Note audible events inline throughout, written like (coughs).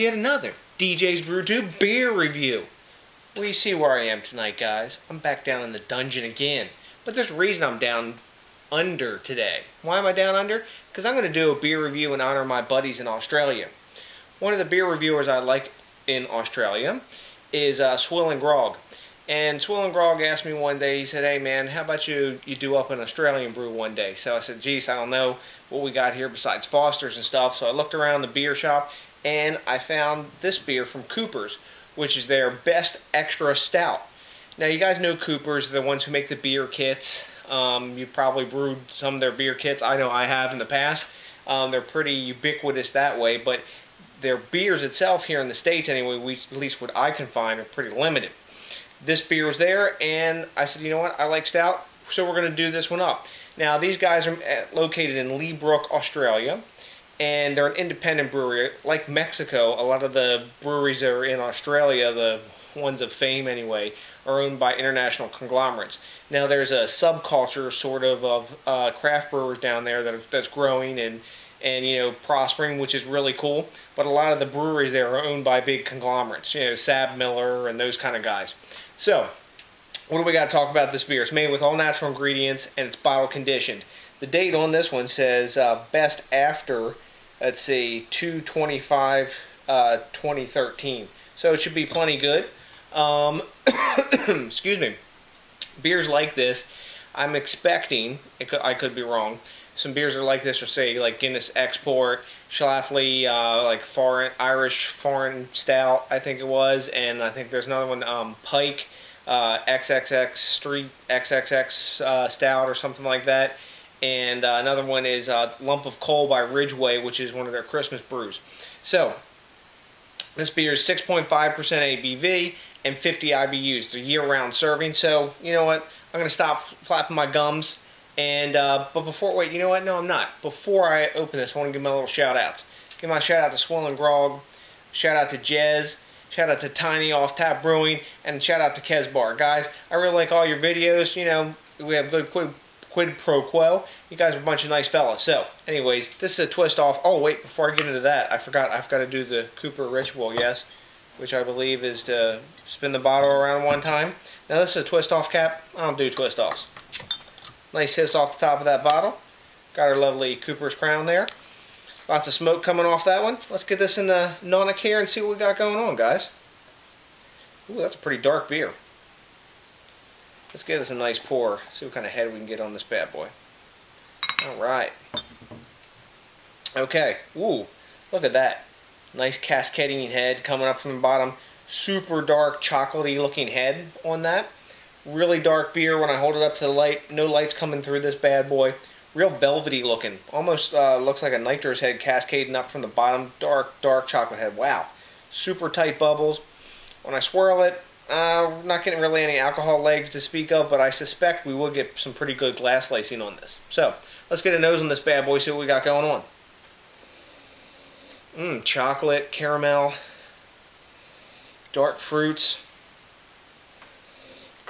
yet another DJ's Brew Tube beer review. Well, you see where I am tonight, guys. I'm back down in the dungeon again. But there's a reason I'm down under today. Why am I down under? Because I'm going to do a beer review in honor of my buddies in Australia. One of the beer reviewers I like in Australia is uh, Swill and Grog. And Swill and Grog asked me one day, he said, hey man, how about you, you do up an Australian brew one day? So I said, geez, I don't know what we got here besides Foster's and stuff. So I looked around the beer shop and I found this beer from Cooper's, which is their best extra stout. Now you guys know Cooper's, the ones who make the beer kits. Um, you've probably brewed some of their beer kits. I know I have in the past. Um, they're pretty ubiquitous that way, but their beers itself here in the States, anyway, we, at least what I can find, are pretty limited. This beer was there, and I said, you know what, I like stout, so we're going to do this one up. Now, these guys are uh, located in Leabrook, Australia, and they're an independent brewery. Like Mexico, a lot of the breweries that are in Australia, the ones of fame anyway, are owned by international conglomerates. Now, there's a subculture sort of of uh, craft brewers down there that, that's growing and and you know prospering, which is really cool. But a lot of the breweries there are owned by big conglomerates, you know, SABMiller and those kind of guys. So, what do we got to talk about this beer? It's made with all natural ingredients and it's bottle conditioned. The date on this one says uh, best after, let's see, 225 uh, 2013. So it should be plenty good. Um, (coughs) excuse me. Beers like this, I'm expecting, I could be wrong, some beers are like this, or say like Guinness Export, Schlafly, uh, like foreign Irish foreign stout, I think it was, and I think there's another one, um, Pike uh, XXX Street XXX uh, stout or something like that, and uh, another one is uh, Lump of Coal by Ridgeway, which is one of their Christmas brews. So this beer is 6.5% ABV and 50 IBUs. A year-round serving. So you know what? I'm gonna stop flapping my gums and uh, but before wait, you know what? No, I'm not. Before I open this, I want to give my little shout outs. Give my shout out to Swollen Grog, shout out to Jez, shout out to Tiny Off Tap Brewing, and shout out to Kesbar. Guys, I really like all your videos. You know, we have good quid, quid pro quo. You guys are a bunch of nice fellas. So, anyways, this is a twist off. Oh wait, before I get into that, I forgot I've got to do the Cooper ritual. Yes, which I believe is to spin the bottle around one time. Now this is a twist off cap. I don't do twist offs. Nice hiss off the top of that bottle. Got our lovely Cooper's Crown there. Lots of smoke coming off that one. Let's get this in the Nonic here and see what we got going on, guys. Ooh, that's a pretty dark beer. Let's give this a nice pour. See what kind of head we can get on this bad boy. Alright. Okay. Ooh, look at that. Nice cascading head coming up from the bottom. Super dark, chocolatey looking head on that. Really dark beer when I hold it up to the light. No lights coming through this bad boy. Real velvety looking. Almost uh, looks like a nitrous head cascading up from the bottom. Dark, dark chocolate head. Wow. Super tight bubbles. When I swirl it, uh, not getting really any alcohol legs to speak of, but I suspect we will get some pretty good glass lacing on this. So, let's get a nose on this bad boy, see what we got going on. Mmm, chocolate, caramel, dark fruits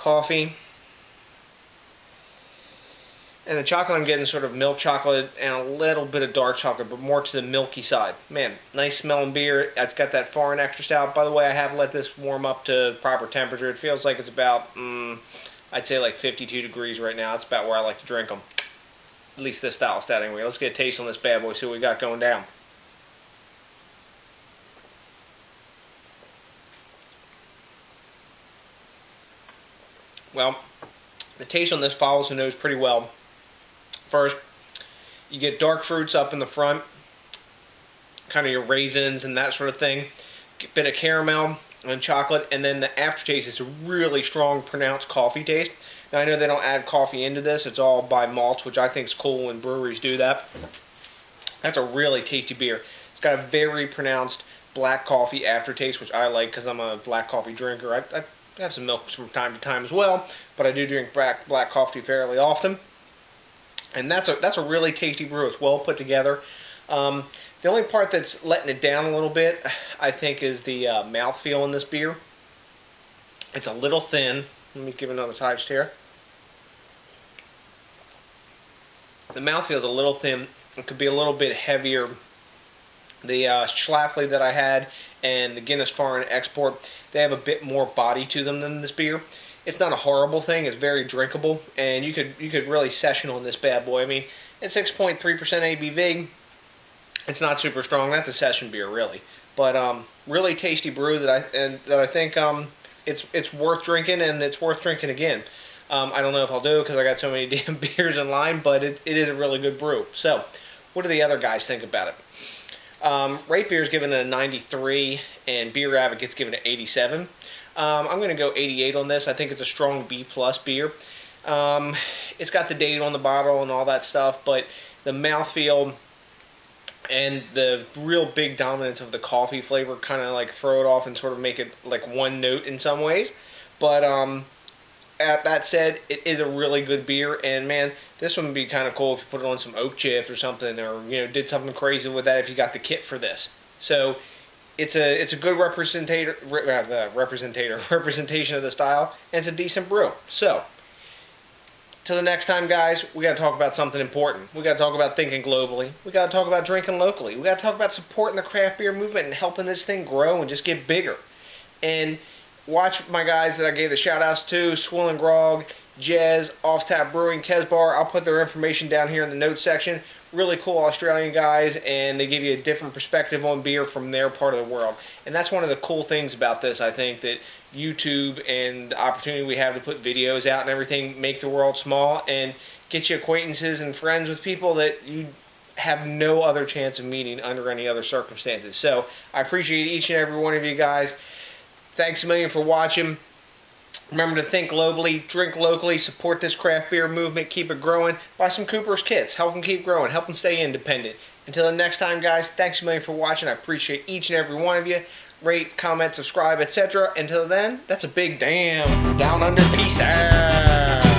coffee. And the chocolate I'm getting sort of milk chocolate and a little bit of dark chocolate, but more to the milky side. Man, nice smelling beer. It's got that foreign extra stout. By the way, I have let this warm up to proper temperature. It feels like it's about, mm, I'd say like 52 degrees right now. That's about where I like to drink them. At least this style stout anyway. Let's get a taste on this bad boy, see what we got going down. Well, the taste on this follows the nose pretty well. First, you get dark fruits up in the front, kind of your raisins and that sort of thing. A bit of caramel and chocolate, and then the aftertaste is a really strong, pronounced coffee taste. Now I know they don't add coffee into this; it's all by malts, which I think is cool when breweries do that. That's a really tasty beer. It's got a very pronounced black coffee aftertaste, which I like because I'm a black coffee drinker. I, I have some milk from time to time as well, but I do drink black black coffee fairly often. And that's a that's a really tasty brew. It's well put together. Um, the only part that's letting it down a little bit, I think, is the uh, mouthfeel in this beer. It's a little thin. Let me give another taste here. The mouthfeel is a little thin. It could be a little bit heavier. The uh, Schlafly that I had and the Guinness Foreign Export, they have a bit more body to them than this beer. It's not a horrible thing. It's very drinkable, and you could you could really session on this bad boy. I mean, it's 6.3% ABV. It's not super strong. That's a session beer, really, but um, really tasty brew that I and that I think um, it's it's worth drinking, and it's worth drinking again. Um, I don't know if I'll do because I got so many (laughs) damn beers in line, but it, it is a really good brew. So, what do the other guys think about it? Um, Beer is given a 93, and Beer Advocate's given an 87. Um, I'm going to go 88 on this. I think it's a strong B plus beer. Um, it's got the date on the bottle and all that stuff, but the mouthfeel and the real big dominance of the coffee flavor kind of like throw it off and sort of make it like one note in some ways. But um, at that said, it is a really good beer, and man, this one would be kind of cool if you put it on some oak chips or something, or you know, did something crazy with that if you got the kit for this. So it's a it's a good representator uh, representator (laughs) representation of the style, and it's a decent brew. So till the next time, guys, we got to talk about something important. We got to talk about thinking globally. We got to talk about drinking locally. We got to talk about supporting the craft beer movement and helping this thing grow and just get bigger. And watch my guys that I gave the shout outs to, Swollen Grog, Jez, Off Tap Brewing, Kesbar. I'll put their information down here in the notes section. Really cool Australian guys, and they give you a different perspective on beer from their part of the world. And that's one of the cool things about this, I think, that YouTube and the opportunity we have to put videos out and everything make the world small and get you acquaintances and friends with people that you have no other chance of meeting under any other circumstances. So I appreciate each and every one of you guys. Thanks a million for watching. Remember to think globally, drink locally, support this craft beer movement, keep it growing. Buy some Cooper's kits, help them keep growing, help them stay independent. Until the next time, guys, thanks a million for watching. I appreciate each and every one of you. Rate, comment, subscribe, etc. Until then, that's a big damn down under peace out.